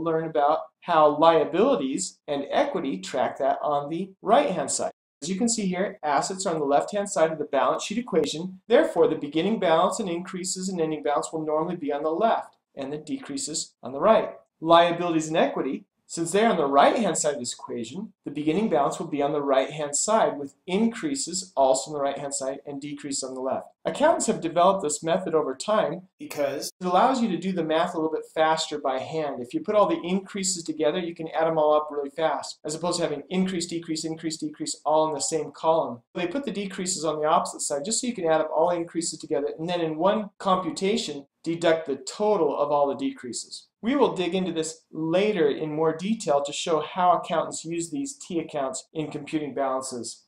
we'll learn about how liabilities and equity track that on the right-hand side. As you can see here, assets are on the left-hand side of the balance sheet equation. Therefore, the beginning balance and increases and ending balance will normally be on the left and the decreases on the right. Liabilities and equity since they're on the right-hand side of this equation, the beginning balance will be on the right-hand side with increases also on the right-hand side and decreases on the left. Accountants have developed this method over time because it allows you to do the math a little bit faster by hand. If you put all the increases together, you can add them all up really fast, as opposed to having increase, decrease, increase, decrease all in the same column. They put the decreases on the opposite side just so you can add up all the increases together and then in one computation deduct the total of all the decreases. We will dig into this later in more detail to show how accountants use these T accounts in computing balances.